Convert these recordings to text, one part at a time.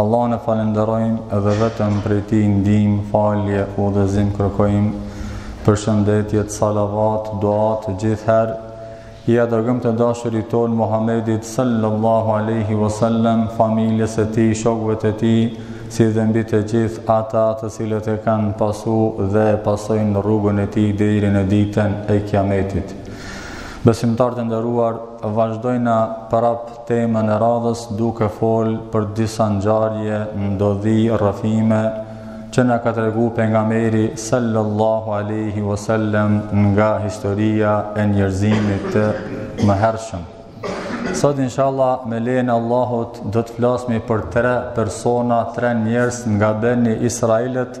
Allahun e falënderojmë dhe vetëm prej Tij ndihmë, falje, udhëzim kërkojmë, përshëndetjet, salavatet, duatë gjithherë ia dërgojmë të dashurit tonë Muhamedit sallallahu alaihi wasallam, familjes së tij, shokëve të tij, si dhe mbi të gjithë ata të cilët e kanë pasu dhe pasojnë rrugën e tij deri në ditën e Kiametit. Besimtarë të nderuar, vazhdojna prap temën e radhës duke fol për disa ngjarje, ndodhi, rrëfime që na ka tregu pejgamberi sallallahu alaihi wasallam nga historia e njerëzimit të mëhershëm. Sot inshallah me lejen e Allahut do të flasmi për tre persona, tre njerëz nga Beni Israilët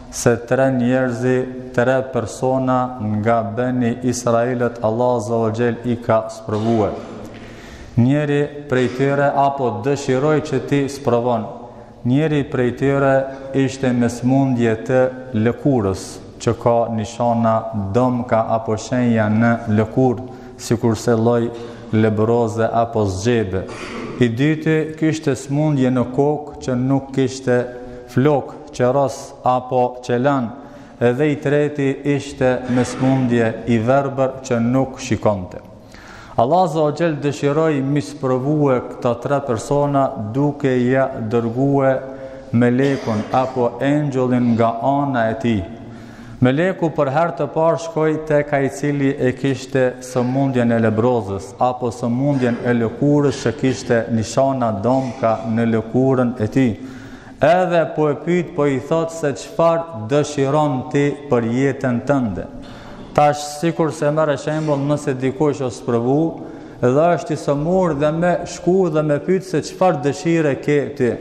se tre njerëz tre persona nga beni Israilët Allahu Azza wa Jell i ka sprovue njëri prej tyre apo dëshiroi që t'i sprovon njëri prej tyre ishte me sëmundje të lëkurës që ka nishana domka apo shenja në lëkurë sikurse lloj lebroze apo zgjebe i dyti kishte sëmundje në kokë që nuk kishte Flokë, qeros apo qelan Edhe i treti ishte me sëmundje i verbër që nuk shikonte. Allah Azza wa Jell dëshiroi me i sprovue këta tre persona duke ia dërgue Melekun apo Engjëllin nga ana e tij. Meleku për herë të parë shkoi tek ai i cili e kishte sëmundjen e lebrozës apo sëmundjen e lëkurës që kishte nishana domka në lëkurën e tij. Edhe po e pyet po i thotë se çfarë dëshiron ti për jetën tënde. Tash sikurse merre shembull nëse dikush o sprovu dhe është i sëmurë dhe me shku dhe me pyet se çfarë dëshire ke ti.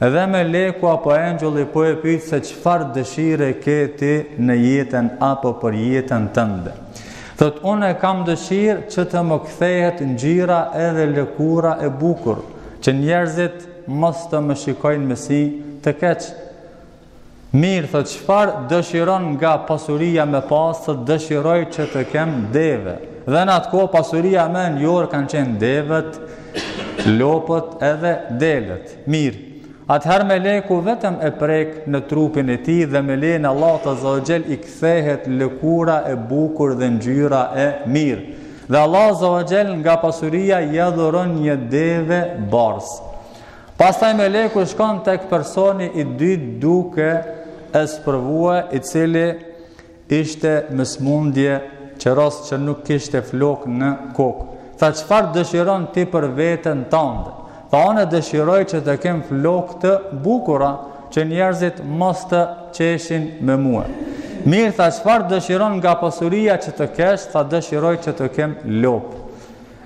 Dhe meleku apo engjëlli po e pyet se çfarë dëshire ke ti në jetën apo për jetën tënde. Thotë unë e kam dëshirë që të më kthehet ngjyra edhe lëkura e bukur që njerëzit Mos të më shikojnë me sy të keq. Mirë thotë çfarë dëshiron nga pasuria me pas, tha dëshiroj që të kem deve. Dhe në atë kohë pasuria më e njohur kanë qenë devet, lopët edhe delet. Mirë. Atëherë meleku vetëm e prek në trupin e tij dhe me lejen e Allahut Azza wa Jell i kthehet lëkura e bukur dhe ngjyra e mirë. Dhe Allahu Azza wa Jall nga pasuria ia dhuron një deve barsë. Pastaj meleku shkon tek personi i dytë duke e sprovuar i cili ishte me sëmundje qeros që nuk kishte flokë në kokë. Tha çfarë dëshiron ti për veten tënde? Tha unë dëshiroj që të kem flokë të bukura që njerëzit mos të qeshin me mua. Mirë tha çfarë dëshiron nga pasuria që të kesh, tha dëshiroj që të kem lopë.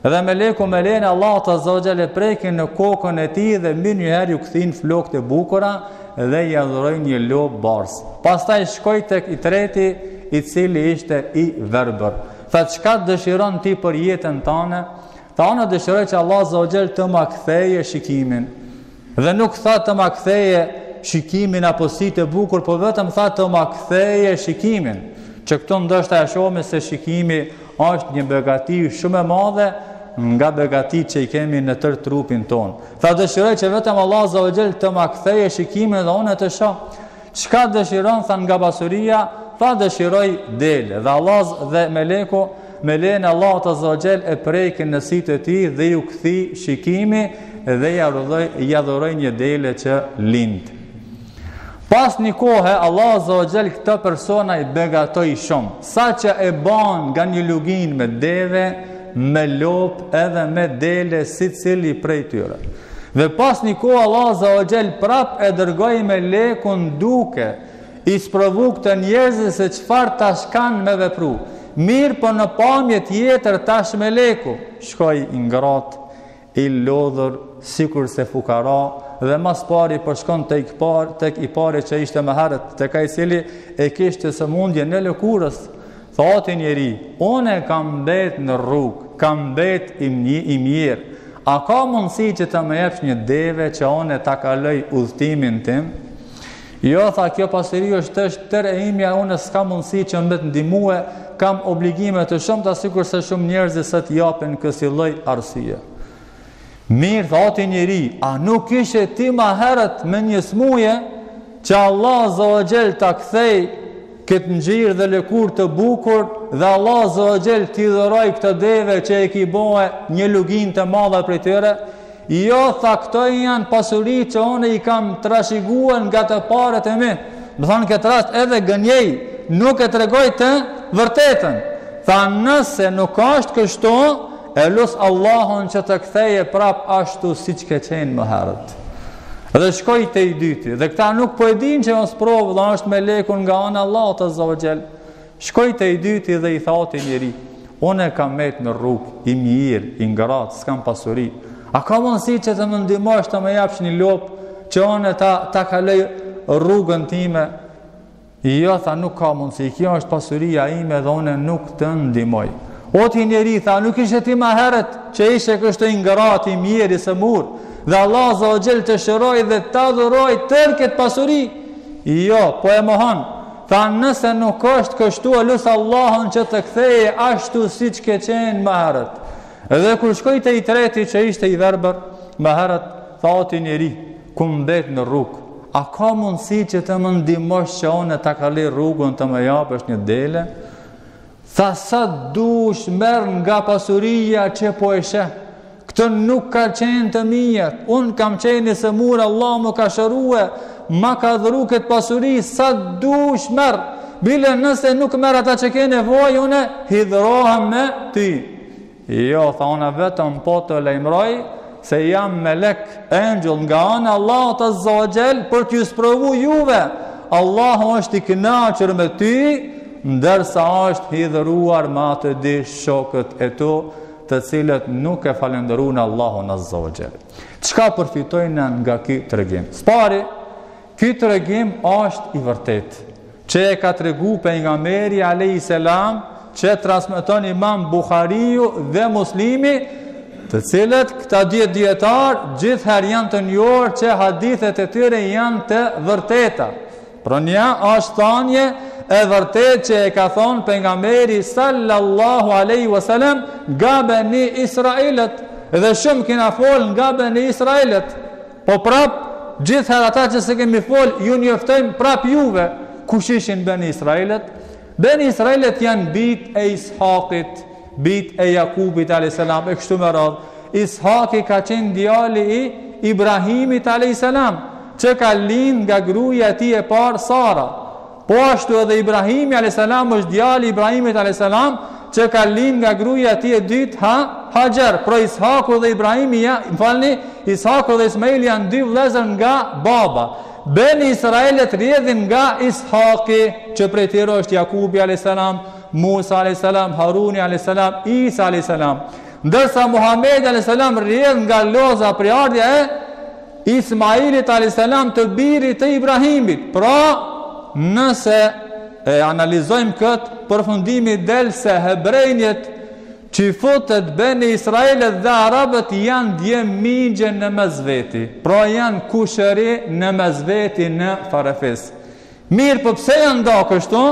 Dhe meleku me lejen e Allahut azza wa jall e preku në kokën e tij dhe menjëherë iu kthyen flokët e bukura dhe ia dhuroi një lopë barsë. Pastaj shkoi tek i treti i cili ishte i verbër. Tha çka dëshiron ti për jetën tane, Tha unë dëshiroj që Allah azza wa jall të ma kthejë shikimin. Dhe nuk tha të ma kthejë shikimin apo sytë e bukur, po vetëm tha të ma kthejë shikimin. Që këtu ndoshta e shohim se shikimi është një begati shumë e madhe nga begatitë që i kemi në tërë trupin tonë. Tha dëshiroj që vetëm Allah azza wa jall të ma kthejë shikimin dhe unë të shoh. Çka dëshiron tha nga pasuria, tha dëshiroj dele dhe Allah dhe meleku me lejen e Allahut azza wa jall e preku në sytë e tij dhe iu kthy shikimi dhe ia rudhoi, ia dhuroi një dele që lind. Pas një kohe Allah azza wa jall këta persona i begatoi shumë, saqë e ban nga një luginë me deve, me lopë edhe me dele secili prej tyre. Dhe pas një kohe Allah Azza wa Jell prap e dërgoi melekun duke i sprovu këta njerëz se çfarë tash kanë me vepru. Mirëpo në pamje tjetër tash meleku, shkoi i ngratë, i lodhur, sikurse fukara, dhe ma s'pari po shkon tek i par, tek i pari që ishte më herët, tek ai i cili e kishte sëmundjen e lëkurës, tha o ti njeri, unë kam mbet në rrugë, kam mbet i, mje, i mjerë, A ka mundësi që të më jepsh një deve që unë ta kaloj udhëtimin tim? Jo, tha kjo pasuri është tërë e imja unë s'ka mundësi që me të ndihmue, kam obligime të shumta sikurse shumë njerëz sot japin kësi lloj arsye. Mirë, tha o ti njeri, a nuk ishe ti ma herët me një smuje, Që Allah Azza wa Jell ta ktheu këtë ngjyrë dhe lëkurë të bukur dhe Allah Azza wa Jell t'i dhuroi këto deve që e ki bo një luginë të madhe prej tyre. Jo, tha këto janë pasuri që unë i kam trashëguar nga të parët e mi. Me thonë këtë rast edhe gënjeu, nuk e tregoi të vërtetën. Tha nëse nuk është kështu, e lus Allahun që të kthejë prap ashtu siç ke qenë më herët. Dhe shkoi te i dyti, dhe këta nuk po e dinë që është provë, veç është meleku nga ana e Allahut azza wa jall. Shkoi te i dyti dhe i tha o ti njeri, unë kam met në rrugë, i mjerë, i ngratë, s'kam pasuri. A ka mundësi që të më ndihmosh të më japsh një lopë që unë ta ta kaloj rrugën time? Jo, tha, nuk ka mundësi, kjo është pasuria ime dhe unë nuk të ndihmoj. O ti njeri, tha, nuk ishe ti ma heret që ishe kështu i ngratë, i mjerë, i sëmurë, dhe Allahu azze ue xhel të shëroi dhe ta dhuroi tërë këtë pasuri. Jo, po e mohon, tha, nëse nuk është kështu e lus Allahun që të kthejë ashtu siç ke qenë ma heret. Dhe kur shkoi te i treti që ishte i verbër, ma heret, tha, o ti njeri, Kum mbet në rrugë? A ka mundësi që të më ndihmosh që unë ta kaloj rrugën të më japësh një dele? Tha sa dush merr nga pasuria që po e sheh. Këto nuk kanë qenë të mijat. Unë kam qenë i sëmurë Allahu më ka shërue, ma ka dhuru këtë pasuri, sa dush merr. Bile nëse nuk merr ata që ke nevojë, unë hidhërohem me ty. Jo, tha unë vetëm po të lajmëroj se jam melek engjëll nga ana Allahut azze ue xhel për t'ju sprovu juve. Allahu është i kënaqur me ty, ndërsa është hidhëruar me ata dy shokët e tu të cilët nuk e falënderun Allahun azze ue xhel. Çka përfitojna nga ky tregim? Së pari, ky tregim është i vërtetë. Që e ka tregu Pejgamberi alejhi selam, që transmeton Imam Buhariu dhe Muslimi, të cilët këta dy dijetar gjithherë janë të njohur që hadithet e tyre janë të vërteta. Pra ajo është thanie e vërtetë që e ka thonë Pejgamberi sallallahu alejhi wa selam nga beni Israilët dhe shumë kena fol nga beni Israilët. Po prap, gjithë herë ata që se kemi fol, ju njoftojmë prap juve, kush ishin beni Israelët? Beni Israelët janë bijt e Ishakit, bijt e Jakubit, a.s. e kështu me radhë. Ishaki ka qenë djali i Ibrahimit, a.s. që ka lind nga gruja e tij e parë Sara. Po ashtu edhe Ibrahimi alayhis salam është djali i Ibrahimit alayhis salam që ka lind nga gruaja e tij e dytë ha Haxher, pra Ishaku dhe Ibrahimi, më falni, Ishaku dhe Ismaili janë dy vëllezër nga baba. Beni Israelët rrjedhin nga Ishaki, që prej tyre është Jakubi alayhis salam, Musa alayhis salam, Haruni alayhis salam, Isa alayhis salam. Ndërsa Muhamedi alayhis salam rrjedh nga loza prejardhja e Ismailit a.s. të birit të Ibrahimit. Pra, nëse e analizojmë këtë, përfundimi del se hebrenjtë, qifutët, beni Israelët dhe Arabët janë djem mixhe në mes veti. Pra janë kushërinj në mes veti në farefis. Mirëpo pse janë nda kështu?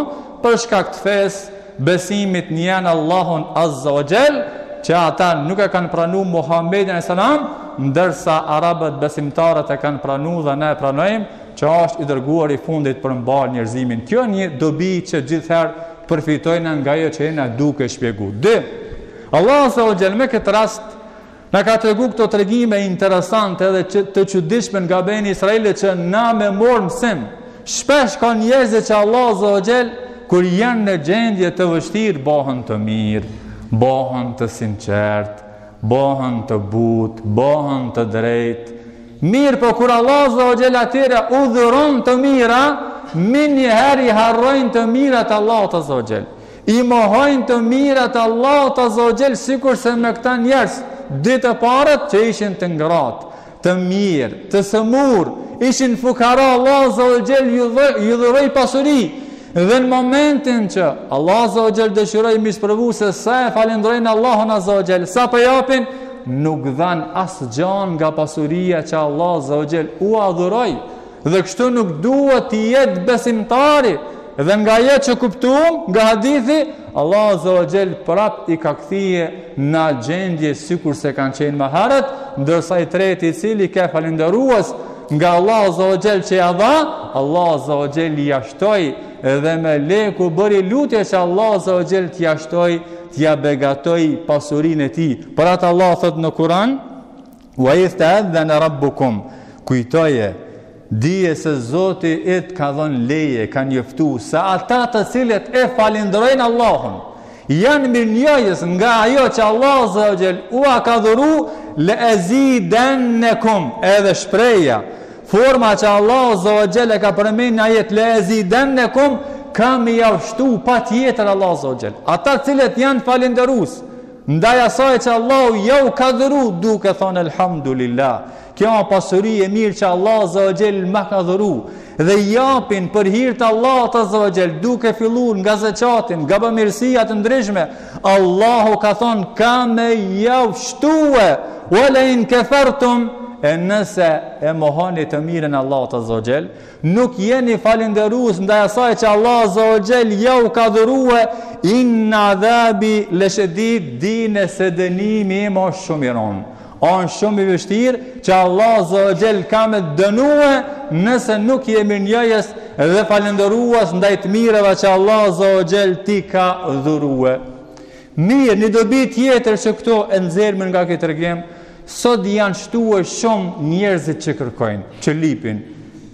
Për shkak të fesë, besimit në një Allahun Azza wa Jall, që ata nuk e kanë pranu Muhammedin alayhis salam, ndërsa arabët besimtarët e kanë pranu dhe ne e pranojmë, që është i dërguari i fundit për mbarë njerëzimin. Kjo një dobi që gjithëherë përfitojmë nga ajo që jena duke shpjegu. Dy, Allahu Azza wa Jall me këtë rast Na ka tregu këto tregime interesante edhe të çuditshme nga beni Israilit që na me marrë mësim. Shpesh ka njerëz që Allah Azza wa Jall kur janë në gjendje të vështirë bëhen të mirë, bëhen të sinqertë, bëhen të butë, bëhen të drejtë. Mirëpo kur Allah Azza wa Jall atyre u dhuron të mira, menjëherë i harrojnë të mirat e Allahut Azza wa Jall. I mohojnë të mirat e Allahut azza wa jall sikurse me këta njerëz dy të parët që ishin të ngratë, të mirë, të sëmurë, ishin fukara Allahu azza wa jall ju dhuroi pasuri. Dhe në momentin që Allahu azza wa jall dëshiroi mi sprovu se sa e falënderojnë Allahun azza wa jall, sa po japin nuk dhan asgja nga pasuria që Allahu azza wa jall ua dhuroi. Dhe kështu nuk duhet të jetë besimtari. Dhe nga ajo që kuptuam nga hadithi, Allahu Azza wa Jell prap i ka kthie në gjendje sikurse kanë qenë më herët, ndërsa i treti i cili ke falënderues ndaj Allahu Azza wa Jell që ia dha, Allahu Azza wa Jell ia shtoi dhe meleku bëri lutje që Allahu Azza wa Jell t'ia shtojë, t'ia begatojë pasurinë e tij. Për atë Allahu thotë në Kur'an, Wa idh ta'adhana rabbukum kujtoje dije se Zoti yt ka dhënë leje ka njoftu se ata të cilët e falënderojnë Allahun janë mirënjohës ndaj asaj që Allahu azza wa jall ua ka dhuru la azidannakum edhe shprehja forma që Allahu azza wa jall e ka përmend në ajet la azidannakum kam me jau shtu patjetër Allahu azza wa jall ata të cilët janë falënderues Ndaj asaj që Allahu jau ka dhuru duke thënë elhamdulillah. Kjo është pasuri e mirë që Allahu azza wa jall ma ka dhuru dhe japin për hir të Allahut azza wa jall duke fillu nga zeqati, nga bamirësi të ndryshme. Allahu ka thënë kam me jau shtue wa la in kafartum e nëse e mohoni të mirën e Allahut azza wa jall Nuk jeni falënderues ndaj asaj që Allah Azza wa Jell jau ka dhurue, inna adhabi le shedid, dijeni se dënimi im është shumë i rëndë. Është shumë i vështirë që Allah Azza wa Jell ka me dënue nëse nuk je mirënjohës dhe falënderues ndaj të mirave që Allah Azza wa Jell t'i ka dhurue. Mirë, një dobi tjetër që këto e nxerrim nga ky tregim, sot janë shtue shumë njerëzit që kërkojnë, që lipin.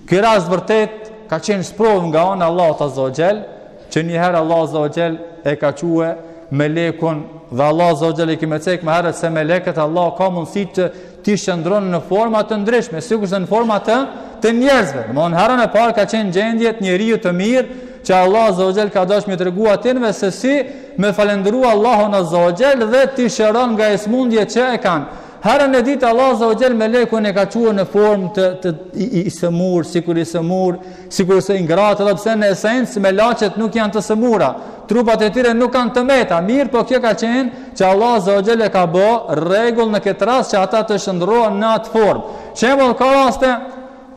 Ky rast vërtet ka qenë sprovë nga ana e Allahut Azza wa Jall, që një herë Allahu Azza wa Jall e ka çue melekun dhe Allahu Azza wa Jall e kemi cek ma herët se melekët Allahu ka mundësi të t'i shndërron në forma të ndryshme, sikurse në forma të të njerëzve. Domethënë herën e parë ka qenë në gjendje të njeriut të mirë, që Allahu Azza wa Jall ka dashtë me i tregu atynve se si me falënderu Allahun Azza wa Jall dhe t'i shëron nga ajo smundje që e kanë. Herën e dytë Allahu Azza wa Jall melekun e ka çue në formë të, të i, i sëmurë, sikur i sëmurë, Sikurse i ngratë edhe pse në esencë melaqet nuk janë të sëmura, trupat e tyre nuk kanë të meta, mirëpo kjo ka qenë që Allah Azza wa Jalla ka bo rregull në këtë rast që ata të shndërrohen në atë formë. Shembull ka raste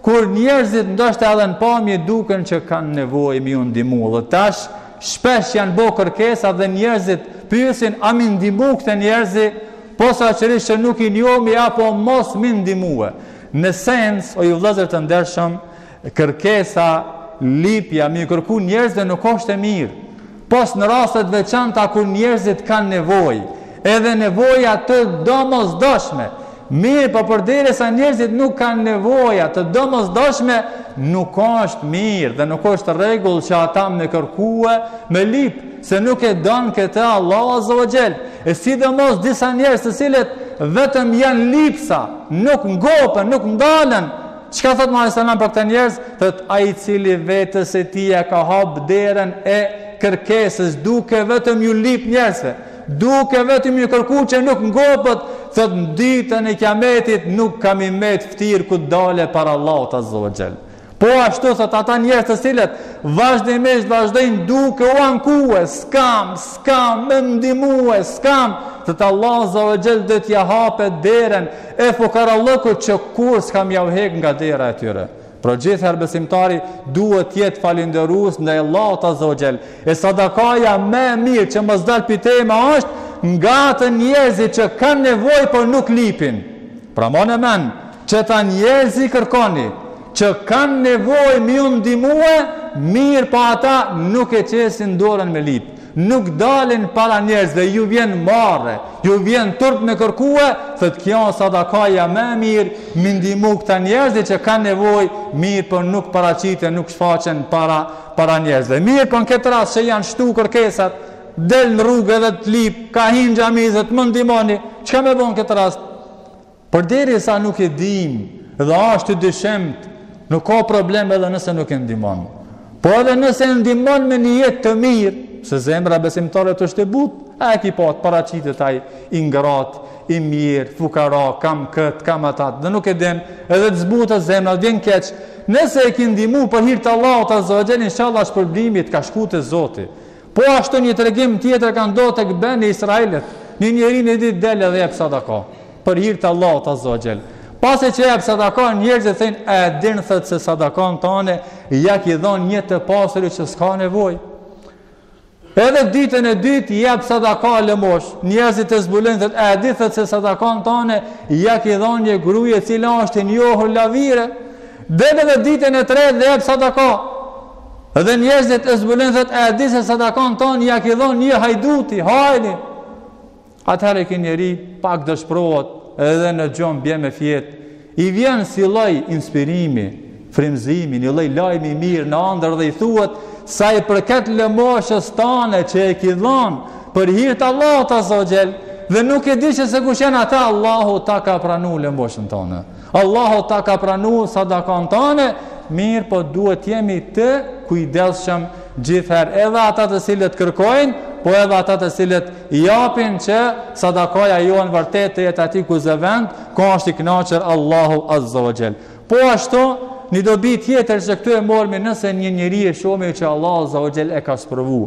kur njerëzit ndoshta edhe në pamje duken që kanë nevojë mi u ndihmu dhe tash shpesh janë bo kërkesa dhe njerëzit pyesin a mi ndihmu këta njerëz posaçërisht që nuk i njohim apo mos mi ndihmue. Në esencë, o ju vllezër të ndershëm, Kërkesa, Lipja, me ju kërku njerëzve nuk është e mirë. Pos në raste të veçanta kur njerëzit kanë nevojë, edhe nevoja të domosdoshme. Mirëpo përderisa njerëzit nuk kanë nevoja të domosdoshme, nuk është mirë dhe nuk është rregull që ata me kërkue me lip, se nuk e don këtë Allahu Azza wa Jall. E sidomos disa njerëz të cilët vetëm janë lipsa, nuk ngopen, nuk ndalen, Çka thotë Muhamedi alejhi selam për këta njerëz? Thotë ai i cili vetes së tij ja ka hap derën e kërkesës duke vetëm ju lip njerëzve, duke vetëm ju kërku që nuk ngopet, thotë në ditën e kiametit nuk ka me i met ftyrë kur del para Allahut azza wa xal. Po ashtu thotë ata njerëz të cilët vazhdimisht vazhdojnë duke u ankue, s'kam, s'kam, më ndihmue, s'kam, thotë Allahu azza wa xal do t'ia hapë derën E fukarallëkut që kurrë s'ka me jau hek nga dera e tyre. Pra gjithëherë besimtari duhet të jetë falënderues ndaj Allahut Azza wa Jall. E sadakaja më e mirë që mos dal prej teme është nga ata njerëzit që kanë nevojë por nuk lipin. Pra mbane n'mend që ata njerëz i kërkoni që kanë nevojë me iu ndihmue, mirëpo ata nuk e qesin dorën me lip. Nuk dalin para njerëzve, ju vjen marre, ju vjen turp me kërkue, thotë kjo sadakaja ma e mirë, mi ndihmu këta njerëz që kanë nevojë, mirëpo nuk paraqiten, nuk shfaqen para, para njerëzve. Mirëpo në këtë rast që janë shtu kërkesat, del në rrugë edhe të lip, kah hin xhami thotë më ndihmoni, çka me bo në këtë rast? Përderisa nuk e dimë dhe ashtë i dyshemt, nuk ka problem edhe nëse nuk e ndihmon. Po edhe nëse e ndihmon me nijet të mirë, se zemra besimtarit është e butë, e ky po të paraqitet ai i ngratë, i mirë, fukara, kam këtë, kam atë, dhe nuk e din, edhe të zbutë zemra, vjen keq, nëse e ki ndimu për hir të Allahut Azza wa Jall, inshalla shpërblimi ka shku te Zoti, Po ashtu një tregim tjetër ka ndodhur tek Beni Israilët, një njeri një ditë del dhe jep sadaka për hir të Allahut Azza wa Jall. Pasi që jep sadaka, njerëzit thonë, "A e din thot se sadakan tane ja ki dhon një të pasuri që s'ka nevojë?" Edhe ditën e dytë jep sadaka lëmosh. Njerëzit e zbulojnë thot, "A e di thot se sadakan tane ja ki dhon një gruaje e cila është e njohur lavire?" Dhe edhe ditën e tretë dhe jep sadaka. Dhe njerëzit e zbulojnë thotë a e di se sadakan tane ja ki dhon një hajduti, hajni. Atëherë ky njeri pak dëshpërohet edhe në gjum bie me fjet. I vjen si lloj inspirimi, frymëzimi, një lloj lajmi i mirë në ëndër dhe i thuhet sa i përket lëmoshës tane që e ki dhon për hir të Allahut Azza wa Jall dhe nuk e di se kush janë ata Allahu ta ka pranuar lëmoshën tonë. Allahu ta ka pranu sadakan tane, mirëpo duhet të jemi të kujdesshëm gjithher edhe ata të cilët kërkojnë, po edhe ata të cilët japin që sadakaja jonë vërtet të jetë aty ku zë vend, ku është i knaqër Allahu Azza wa Gjell. Po ashtu, një dobi tjetër që këtu e marrmi nëse një njeri e shohmi që Allahu Azza wa Gjell e ka sprovu.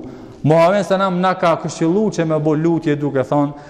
Muhammed alejhi selam na ka këshillu që me bo lutje duke thonë,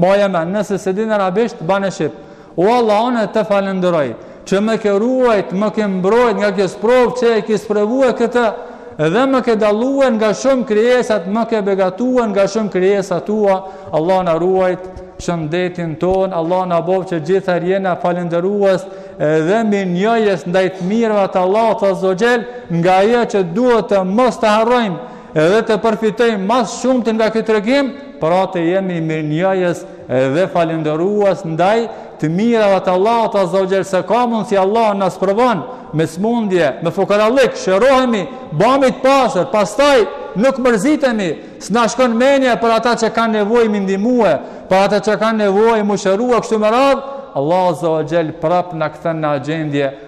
Bajeni, nëse s'e din arabisht, bane shqip. O Allah, unë të falënderoj, që më ke ruajt, më ke mbrojt nga kjo sprovë që e ki sprovue këtë, dhe më ke dallue nga shumë krijesa, më ke begatue nga shumë krijesa tua, Allahu na ruajt, shëndetin tonë, Allahu na boftë që gjithherë jena falënderues dhe mirënjohës ndaj të mirave të Allahut Azza wa Gjell nga ajo që duhet të mos e harrojmë Edhe të përfitojmë më së shumti nga ky tregim, pra të jemi mirënjohës dhe falënderues ndaj të mirave të Allahut Azza wa Jall, se ka mundësi Allahu na sprovon me smundje, me fukarallik, shërohemi, bëhemi të pasur, pastaj nuk mërzitemi, s'na shkon mendja për ata që kanë nevojë m'i ndihmue, për ata që kanë nevojë m'u shërue kështu me radhë, Allahu Azza wa Jall prap na kthen n'at gjendje,